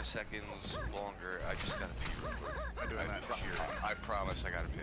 five seconds longer. I just gotta pee real quick. I'm doing I, that pro- here. I, I promise I gotta pee.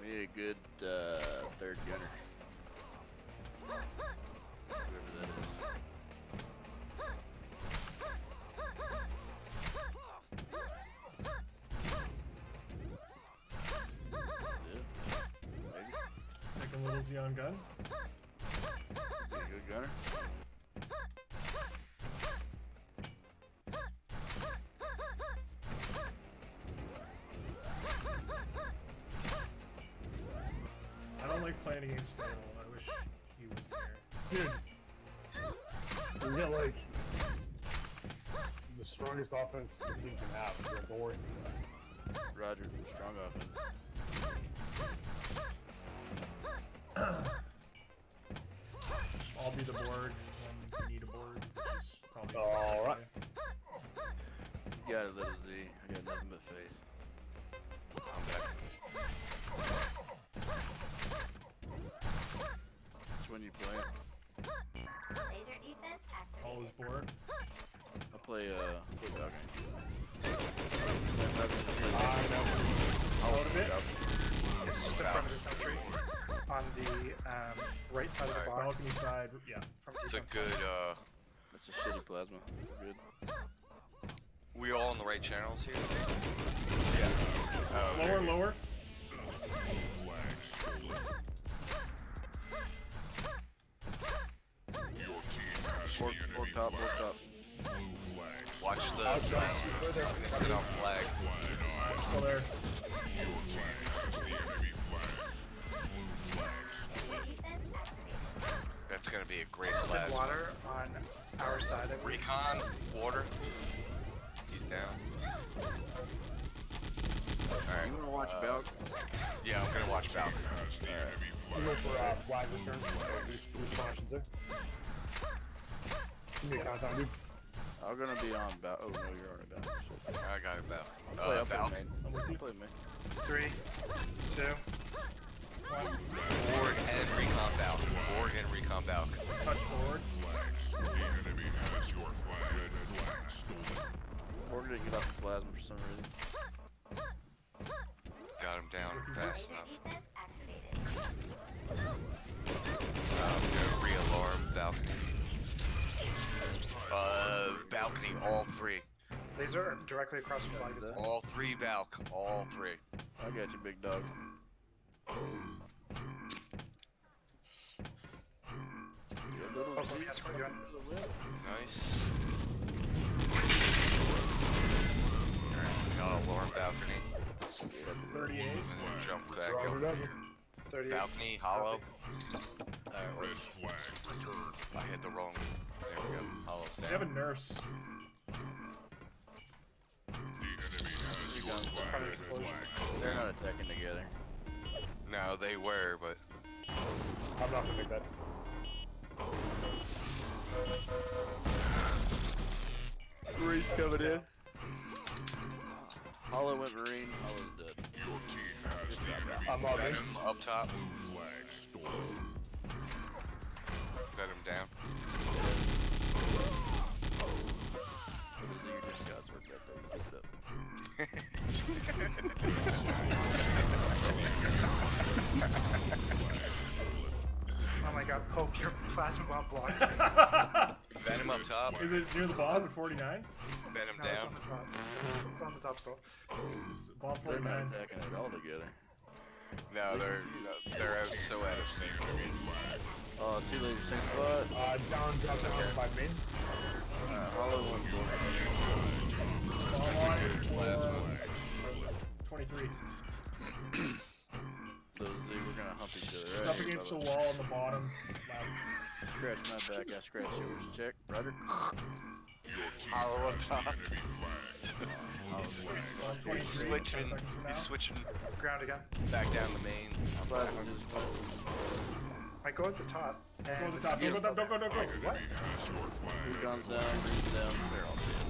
We need a good uh, third gunner. Sticking little Xeon gun. Is he a good gunner? I don't like playing against Fatal. I wish he was there. Dude, we got like the strongest offense the team can have. So don't worry. Roger, strong offense. Probably. All right. You got it, little Z. I got nothing but face. I'm back. Which one you playing? Laser defense activated. Always board. I play uh, play balcony. Load a bit. It's just in front of the sentry on the um, right side of the box. Balcony side. Yeah. From It's a good, uh, That's a shitty plasma. Good. we all on the right channels here? Yeah. Oh, Lower, very good. lower. Four, four top, four top. Watch the flag. Sit on flag. Alright, still there. Laser defense activated. That's gonna be a great There's plasma. water on our side of. Recon, water. He's down. Alright. You wanna watch uh, Balc? Yeah, I'm gonna watch Balcony. We go for uh, flag return. Res- response, sir. Give me a countdown, dude. I'm gonna be on Balc. Oh no, you're already Balc. I got it, Balc. I'll play, Uh, I'll play Balc. main. I'm with you. play main. Three, two, one. Borg and Recon Balc. Borg and Recon Balc. Touch forward. Morgan didn't get off the plasma for some reason. Got him down fast Laser enough. defense activated. I'm gonna re-alarm balcony. Uh, balcony, all three. Laser directly across from flag. is- All three balc. All three. I got you, big dog. Nice. Alright, got alarm balcony. 38. And then jump back up. 38. Balcony, hollow. Alright, well, I hit the wrong. There we go. Hollow's You have a nurse. three guns down. Front of explosion. They're not attacking together. No, they were, but I'm not gonna make that. Marine's coming in. Hollow went Marine. Hollow's dead. I'm all got in. him up top. Got him down. Little Z, you're just God's work back there. Keep it up. Oh my god, Pope, your plasma bomb blocked. Ban him up top. Is it near the bomb at 49? Ban him No, it's down. on the top. It's on the top still. It's bomb They're not 49. attacking it all together. No, they're no, they're out so out of sync. Oh, two leaves, same spot. Uh, down, down, down by main. Alright, Hollow went Borg. Bomb That's a good plasma. for 23. Little Z, we're gonna hump each other. It's right up here, against the wall on the bottom left. Scratch my back, I scratch yours. Check. Roger. Hollow up top. Hollow's On He's 23. 10 switching. seconds from now. He's switching Ground again. back down the main. Plasma just went. I go at the top. Go And to the top. Don't go, don't go, don't go. What? Three guns down, Marine's down. They're all dead.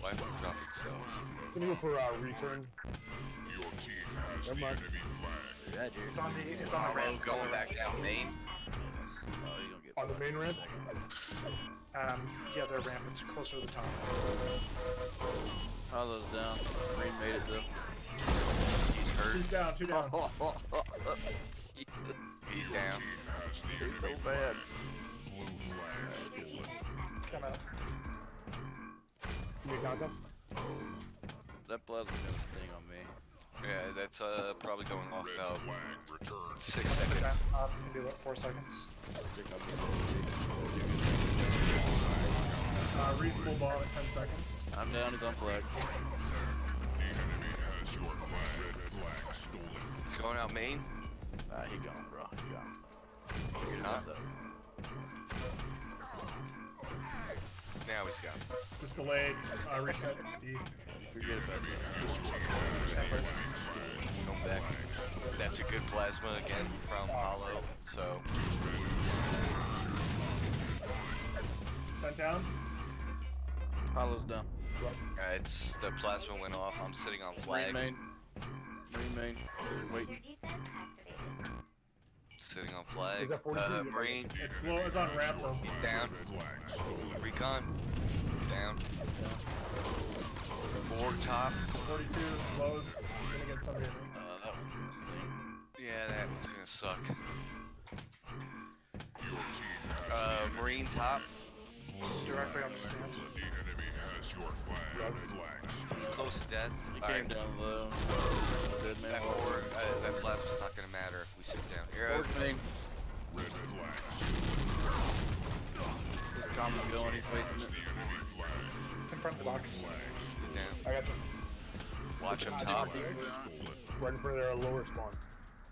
Why am I dropping cells? Gonna go for uh, return. Never mind. Yeah, dude. It's on the, it's on the ramp. going back down main. You On the main ramp? Um, the ramp, it's closer to the top. Hollow's down. Green made it though. He's hurt. Two down, two down. Jesus. He's down. He's so bad. Come out. Me a countdown. That plasma's gonna sting on me. Yeah, that's uh probably going off about six seconds. that up, it's gonna be about four seconds. Stick on me. Uh, reasonable ball at 10 seconds. I'm down, he's on flag. He's going out main. Ah, he gone, bro. He gone. Figured it Huh? out, though. Now he's gone. Just delayed. Uh, reset D. Forget about that. Come back. That's a good plasma again from Hollow. So Sent down. Hollow's down. uh, it's the plasma went off. I'm sitting on Green flag. main. Green main. Laser Waiting. Sitting on flag. Is that 42? Uh, Marine. It's low. It's on ramp down. Recon. Down. Borg top. 42 lows. Gonna get somebody. in there. Uh, that one's gonna sting. Yeah, that one's gonna suck. Uh, Marine top. Directly on the stand. He's close to death. He Alright, came down low. Dead man. that Borg, uh, that plasma's not gonna matter if we sit down here. Uh, Borg main. His combo's going, he's wasting it. It's in front of the box. he's down. I got you. Watch him top. Right in front of their lower spawn.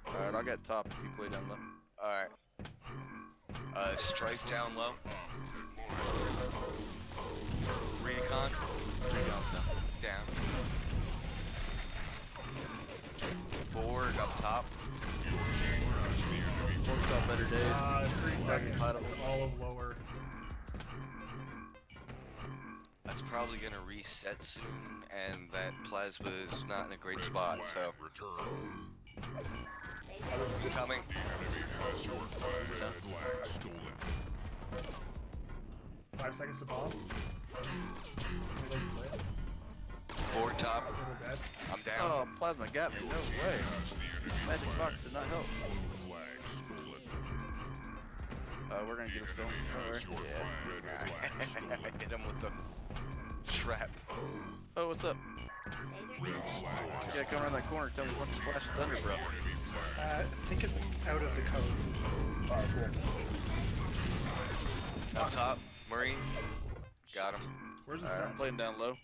Alright, I'll get top if you play down low. Alright. Uh, Strife down low. Recon. Down. Borg up top. Borg's got better days. Uh, three seconds. It's all of lower. That's probably gonna reset soon, and that plasma is not in a great spot, so. Coming. Five seconds to bomb. It goes delayed. Borg top. I'm down. Oh, plasma got me. No way. Magic box did not help. Uh, we're gonna get a stone. Yeah. Hit him with the trap. Oh, what's up? Yeah, come around that corner. Tell me what's the flash of thunder, bro. Uh, I think it's out of the code. Alright, cool. Up top. Marine. Got him. Where's the Alright, sun? I'm playing down low.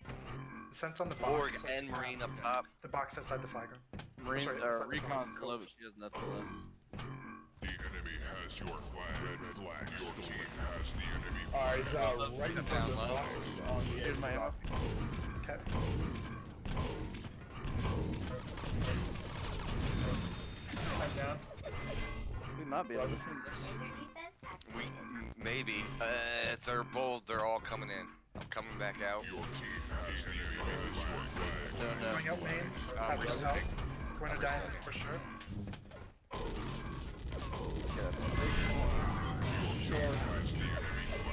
The sense on the box. Borg and uh, Marine up top. The box outside the flag room. Marines Sorry, or it's like the Recon's low, but she has nothing left. Alright, it's uh, right in He's front of the down low. box on the edge Here's of my the ammo. box. Okay. Sent down. We might be able to win this. laser defense activated. We maybe. Uh, if they're bold, they're all coming in. I'm coming back out. Don't know. Going out main. Uh, Have reset. yourself. Going to die for sure. Defense activated.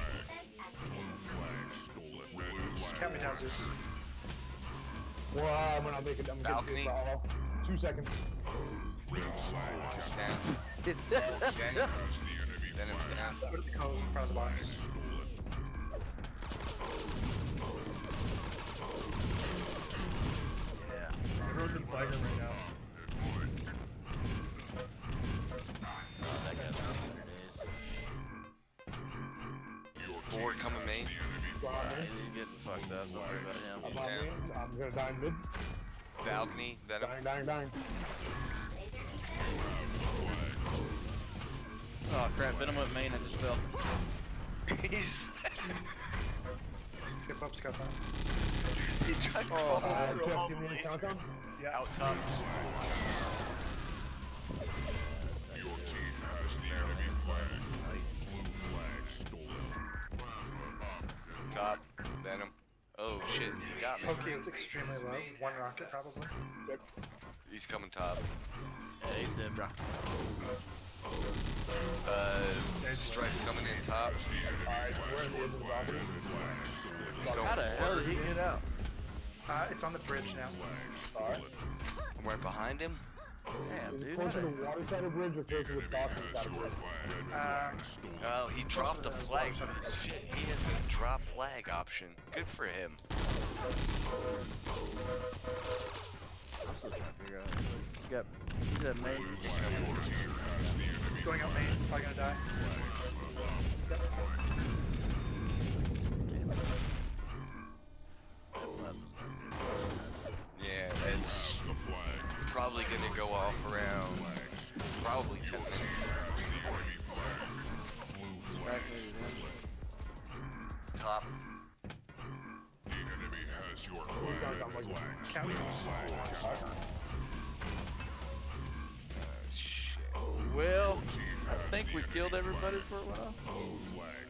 Count me down, Zeus. Well, uh, I'm gonna make it. I'm. Uh, two seconds. Then it's down. Out of the code in front of the box. Yeah. Everyone's in flag right now. He's getting fucked up. Don't worry about I'm him. on Yeah. I'm gonna die in mid. Balcony. Venom. Dying, dying, dying. Oh crap! Venom went main and just fell. He's. Good Pope's got that. he tried to Oh, call Uh, over Jeff, all give me a countdown. Yeah. Out top. Nice. Top. Venom. Oh shit, he got me. Pokey is extremely low. One rocket probably. He's coming top. Yeah, he's dead, bro. Uh, There's Strife coming in top. Alright, we're the edge the balcony. How the hell did he get out? Uh, it's on the bridge now. Alright. I'm right behind him. Damn, dude. closer to the water side of bridge or closer to the side of bridge? Um, Oh, he dropped the flag. Shit, he has a drop flag option. Good for him. I'm still trying to figure out. He's got, he's got main. going out main, probably gonna die. Gonna go off around probably 10 minutes. Top. Count. Shit. Well, I think we killed everybody for a while.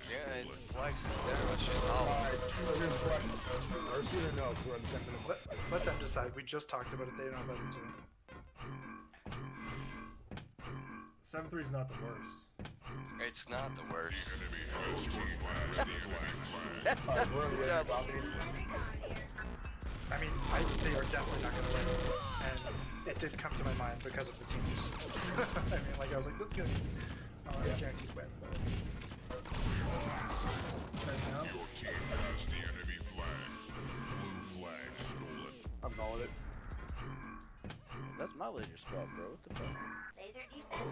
Yeah, it's the flag's still there. Let's just all. Alright, so here's the question. Mercy or no? 'Cause we're at 10 minutes. Let, let them decide. We just talked about it. They don't know about it too. Seven three is not the worst. It's not the worst. Alright, we're in the edge of the balcony. I mean, I, they are definitely not gonna win. And it did come to my mind because of the teams. I mean, like I was like, this is gonna be uh, a guaranteed win. But Set down. I'm calling it. That's my laser spot, bro. What the fuck? Laser defense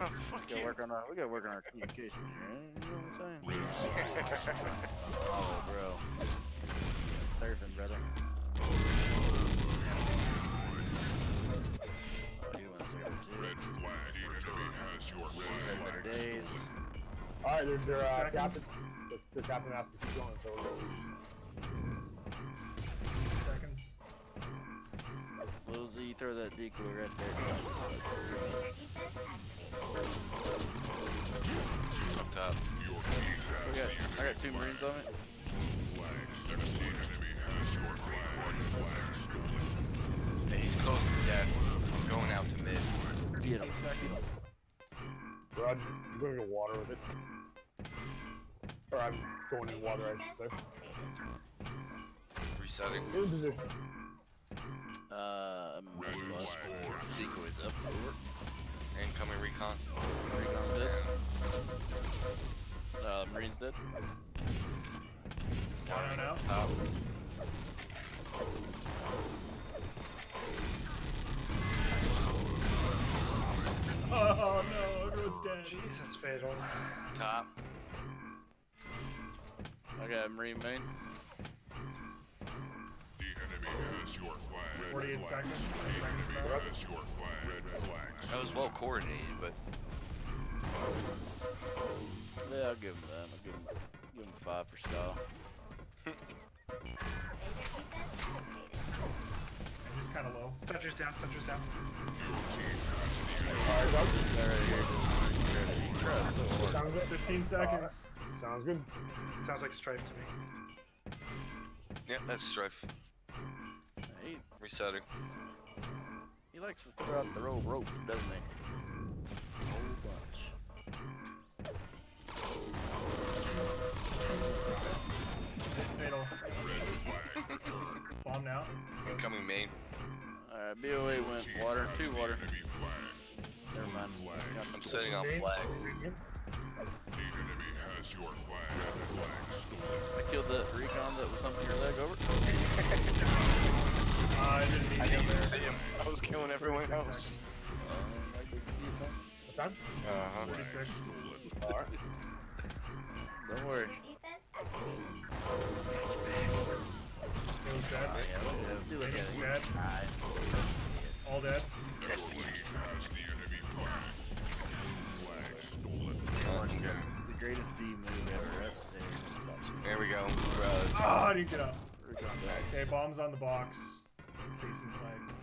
activated. We gotta work on our, we gotta work on our communication here. eh? You know what I'm saying? Oh, bro. Surfing, brother. Oh, you want surfing too? Had better days. Alright, they're, they're, uh, captain. The, the captain has to keep going, so Lil Z, throw that decoy right there. Laser defense activated. Up top. We got, I got two marines on it. Yeah, he's close to death. I'm going out to mid. Get 18 him. seconds. Rod, I'm gonna go water with it. Or I'm going in water, I should say. Resetting. In position. Uh, I'm Decoys up. Over. Incoming recon. Recon's dead. Uh, marine's dead. Down and out. Top. Oh no, everyone's dead. Jesus, fatal. Top. I got a marine main. 48 seconds. 10 seconds left. That was well coordinated, but Yeah, I'll give him that. I'll give him, give him five for style. Laser defense activated. And he's kind of low. Sentry's down. Sentry's down. Alright, Doug. Guy right here. Just, try so hard. Sounds good. 15 seconds. Sounds good. Sounds like strife to me. yeah, that's strife. He, Resetting. he likes to throw out the old rope, doesn't he? Whole bunch. Fatal. Bomb now. Incoming main. Alright, BOA went water, two water. Never mind. I'm setting on flag. I killed the recon that was humping your leg over. everyone 36 else. seconds. Uh, I could excuse him. What time? Uh huh. 36. Alright. Don't worry. Laser defense activated. Goes. Yeah, see, look at Phoenix it. dead. All dead. Oh, the greatest D move ever. There. There we go. Oh, Uh, I didn't get up. Okay, bombs on the box. Facing flag.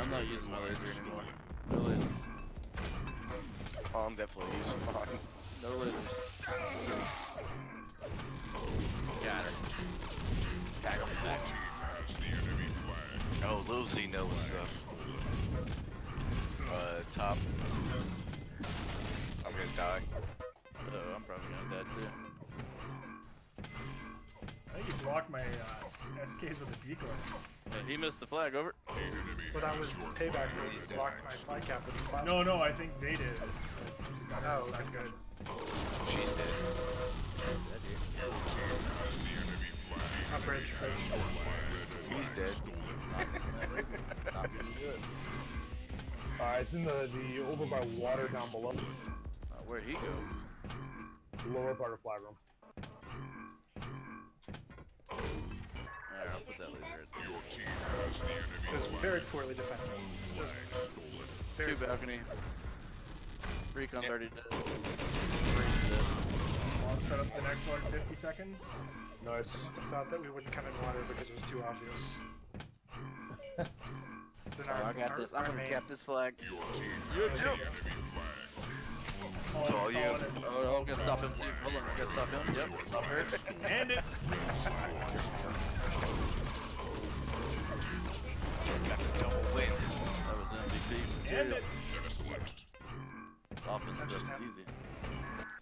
I'm not using my laser anymore. No laser. I'm definitely using mine. No lasers. Got her. On the back. Oh, Lil Z knows stuff. Uh, top. I'm gonna die probably gonna dead too. I think he blocked my uh, SKs with a decoy. Yeah, he missed the flag, over. That was payback he blocked my cap with the flag. No, no, I think they did. Oh, that not good. She's dead. I'm bridge. He's dead. not good. Uh, it's in the, the over by water down below. Uh, where'd he go? Lower part of flag room. Alright, I'll put that laser right there. It was very poorly defended. Just very Two balcony. Recon's Yeah. already dead. Recon's dead. Long set up the next one, 50 seconds. Nice. thought that we wouldn't come in water because it was too obvious. So now Oh, I got our- this. I'm gonna main- cap this flag. Oh, It's all he's you. calling it. Oh, I'm gonna stop him too. Hold on, I gotta stop him. Yep, stop her. And it. Got the double win. That was MVP And material. it. This offense stuff is easy.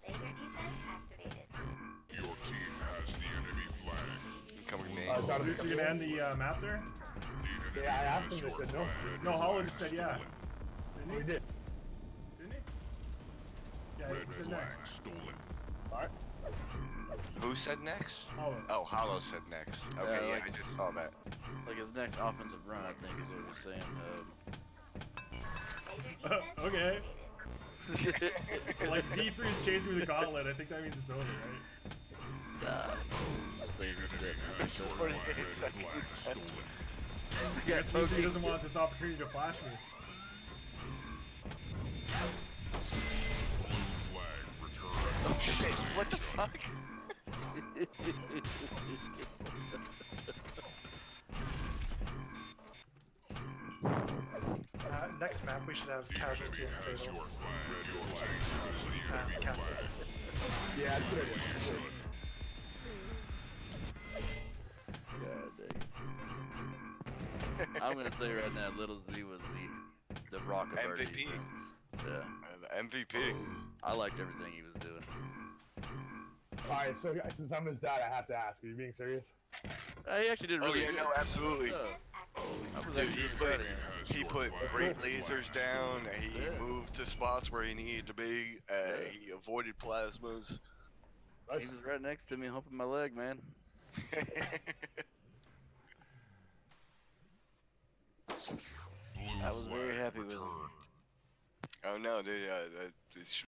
Laser defense activated. Coming to me. Uh, it's out of Zeus, you gonna end the uh, map there? Yeah, I asked him. They said no. No, Hollow just said yeah. We he? did. Didn't he? Yeah, he said Who said next? Hollow. Oh, Hollow said next. Okay, Yeah, yeah, I just saw that. Like his next offensive run, I think, is what we're saying. okay. Um, Like V3 is chasing me with a gauntlet. I think that means it's over, right? nah, just saying this it. man. So- 48 seconds left. I Yeah, guess V3 doesn't want this opportunity to flash me. What the fuck? Uh, next map, we should have casualty and fatal. Captain. Yeah, it's a good idea. God dang. I'm gonna say right now, Little Z was the the rock of our MVP. defense. Yeah, MVP. I liked everything he was doing. Alright, so uh, since I'm his dad, I have to ask. Are you being serious? Uh, he actually did Oh really yeah, good. no, absolutely. Yeah. Dude, he put proud of him. he put great lasers down. He Yeah. moved to spots where he needed to be. Uh, He avoided plasmas. He was right next to me, humping my leg, man. I was very happy with him. oh no, dude, uh, that, this